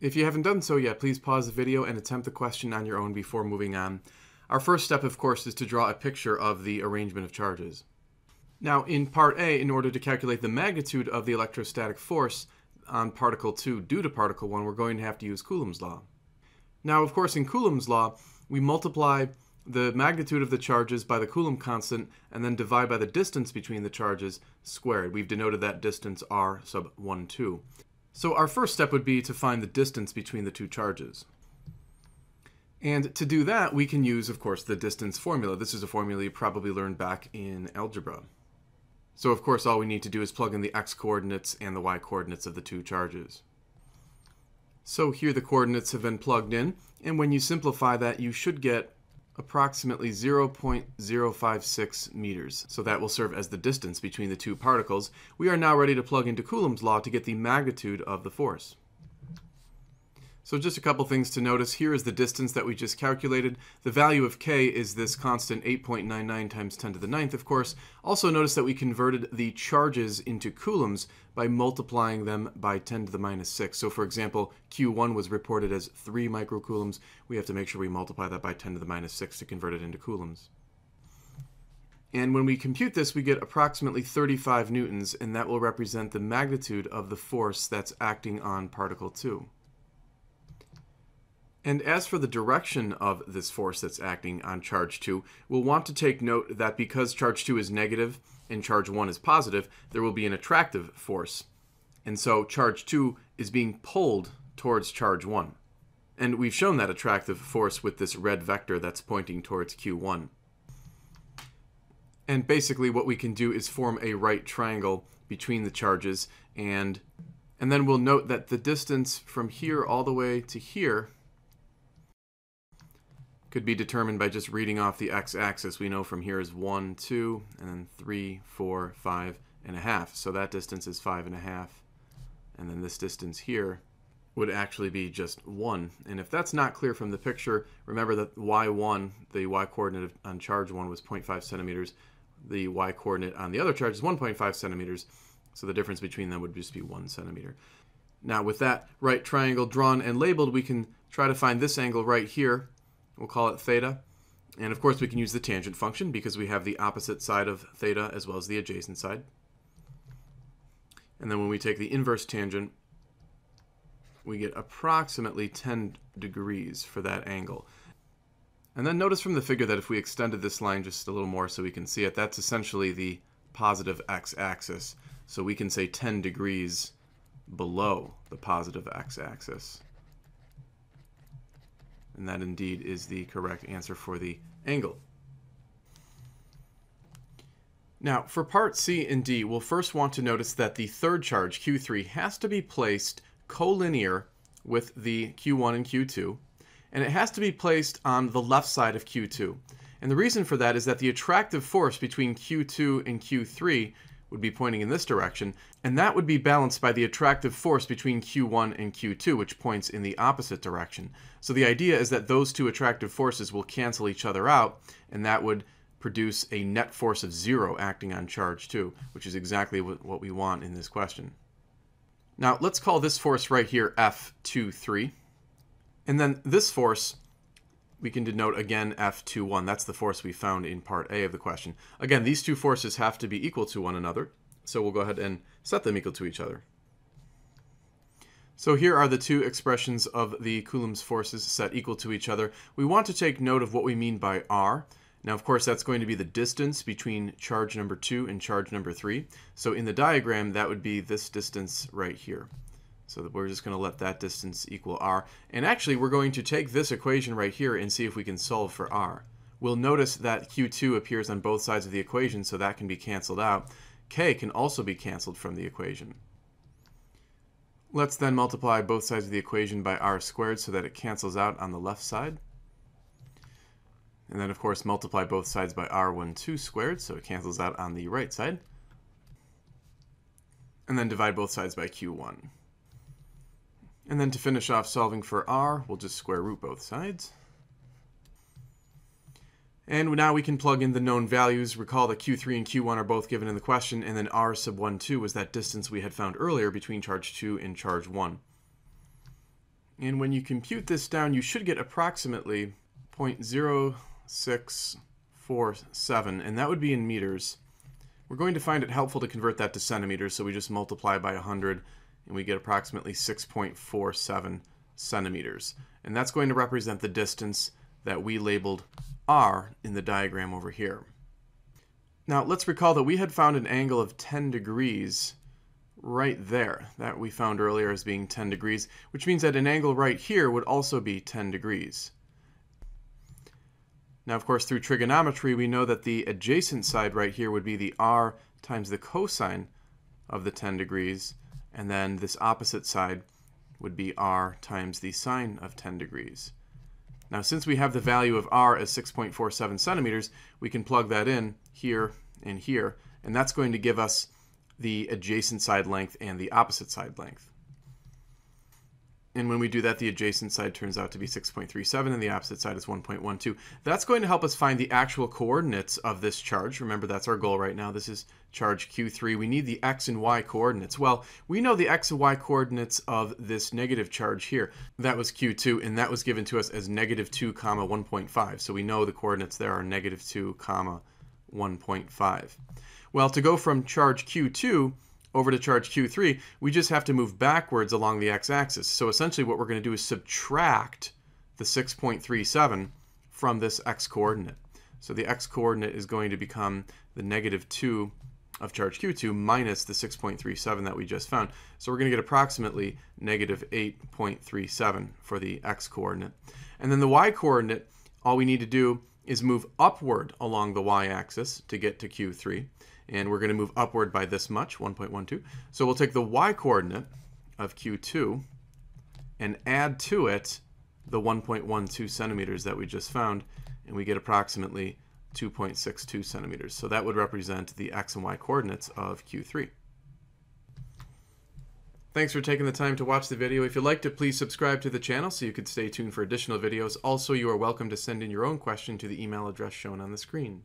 If you haven't done so yet, please pause the video and attempt the question on your own before moving on. Our first step, of course, is to draw a picture of the arrangement of charges. Now, in part A, in order to calculate the magnitude of the electrostatic force on particle 2 due to particle 1, we're going to have to use Coulomb's law. Now, of course, in Coulomb's law, we multiply the magnitude of the charges by the Coulomb constant and then divide by the distance between the charges squared. We've denoted that distance r sub 1, 2. So our first step would be to find the distance between the two charges. And to do that, we can use, of course, the distance formula. This is a formula you probably learned back in algebra. So, of course, all we need to do is plug in the x-coordinates and the y-coordinates of the two charges. So here the coordinates have been plugged in, and when you simplify that, you should get approximately 0.056 meters. So that will serve as the distance between the two particles. We are now ready to plug into Coulomb's law to get the magnitude of the force. So just a couple things to notice. Here is the distance that we just calculated. The value of k is this constant 8.99 times 10 to the ninth, of course. Also notice that we converted the charges into coulombs by multiplying them by 10 to the minus 6. So for example, Q1 was reported as 3 microcoulombs. We have to make sure we multiply that by 10 to the minus 6 to convert it into coulombs. And when we compute this, we get approximately 35 newtons, and that will represent the magnitude of the force that's acting on particle 2. And as for the direction of this force that's acting on charge 2, we'll want to take note that because charge 2 is negative and charge 1 is positive, there will be an attractive force. And so charge 2 is being pulled towards charge 1. And we've shown that attractive force with this red vector that's pointing towards Q1. And basically what we can do is form a right triangle between the charges and and then we'll note that the distance from here all the way to here could be determined by just reading off the x-axis. We know from here is 1, 2, and then 3, 4, 5, and a half. So that distance is 5 and a half. And then this distance here would actually be just 1. And if that's not clear from the picture, remember that y1, the y-coordinate on charge 1 was 0.5 centimeters. The y-coordinate on the other charge is 1.5 centimeters. So the difference between them would just be 1 centimeter. Now with that right triangle drawn and labeled, we can try to find this angle right here We'll call it theta. And of course we can use the tangent function because we have the opposite side of theta as well as the adjacent side. And then when we take the inverse tangent, we get approximately 10 degrees for that angle. And then notice from the figure that if we extended this line just a little more so we can see it, that's essentially the positive x-axis. So we can say 10 degrees below the positive x-axis. And that indeed is the correct answer for the angle. Now, for part C and D, we'll first want to notice that the third charge, Q3, has to be placed collinear with the Q1 and Q2, and it has to be placed on the left side of Q2. And the reason for that is that the attractive force between Q2 and Q3 would be pointing in this direction, and that would be balanced by the attractive force between Q1 and Q2, which points in the opposite direction. So the idea is that those two attractive forces will cancel each other out, and that would produce a net force of zero acting on charge 2, which is exactly what we want in this question. Now let's call this force right here F23, and then this force we can denote again F21. That's the force we found in part A of the question. Again, these two forces have to be equal to one another, so we'll go ahead and set them equal to each other. So here are the two expressions of the Coulomb's forces set equal to each other. We want to take note of what we mean by R. Now, of course, that's going to be the distance between charge number 2 and charge number 3. So in the diagram, that would be this distance right here. So we're just going to let that distance equal r. And actually, we're going to take this equation right here and see if we can solve for r. We'll notice that q2 appears on both sides of the equation, so that can be canceled out. k can also be canceled from the equation. Let's then multiply both sides of the equation by r squared so that it cancels out on the left side. And then, of course, multiply both sides by r12 squared, so it cancels out on the right side. And then divide both sides by q1. And then to finish off solving for r, we'll just square root both sides. And now we can plug in the known values. Recall that Q3 and Q1 are both given in the question, and then R sub 1, 2 was that distance we had found earlier between charge 2 and charge 1. And when you compute this down, you should get approximately 0.0647, and that would be in meters. We're going to find it helpful to convert that to centimeters, so we just multiply by 100, and we get approximately 6.47 centimeters. And that's going to represent the distance that we labeled r in the diagram over here. Now, let's recall that we had found an angle of 10 degrees right there that we found earlier as being 10 degrees, which means that an angle right here would also be 10 degrees. Now, of course, through trigonometry, we know that the adjacent side right here would be the r times the cosine of the 10 degrees, and then this opposite side would be r times the sine of 10 degrees. Now, since we have the value of r as 6.47 centimeters, we can plug that in here and here, and that's going to give us the adjacent side length and the opposite side length. And when we do that, the adjacent side turns out to be 6.37 and the opposite side is 1.12. That's going to help us find the actual coordinates of this charge. Remember, that's our goal right now. This is charge Q3. We need the x and y coordinates. Well, we know the x and y coordinates of this negative charge here. That was Q2, and that was given to us as negative 2 comma 1.5. So we know the coordinates there are negative 2 comma 1.5. Well, to go from charge Q2 over to charge Q3, we just have to move backwards along the x-axis. So essentially what we're going to do is subtract the 6.37 from this x-coordinate. So the x-coordinate is going to become the negative 2 of charge Q2 minus the 6.37 that we just found. So we're going to get approximately negative 8.37 for the x-coordinate. And then the y-coordinate, all we need to do is move upward along the y-axis to get to Q3 and we're going to move upward by this much, 1.12. So we'll take the y-coordinate of Q2 and add to it the 1.12 centimeters that we just found, and we get approximately 2.62 centimeters. So that would represent the x and y coordinates of Q3. Thanks for taking the time to watch the video. If you'd like to, please subscribe to the channel so you could stay tuned for additional videos. Also, you are welcome to send in your own question to the email address shown on the screen.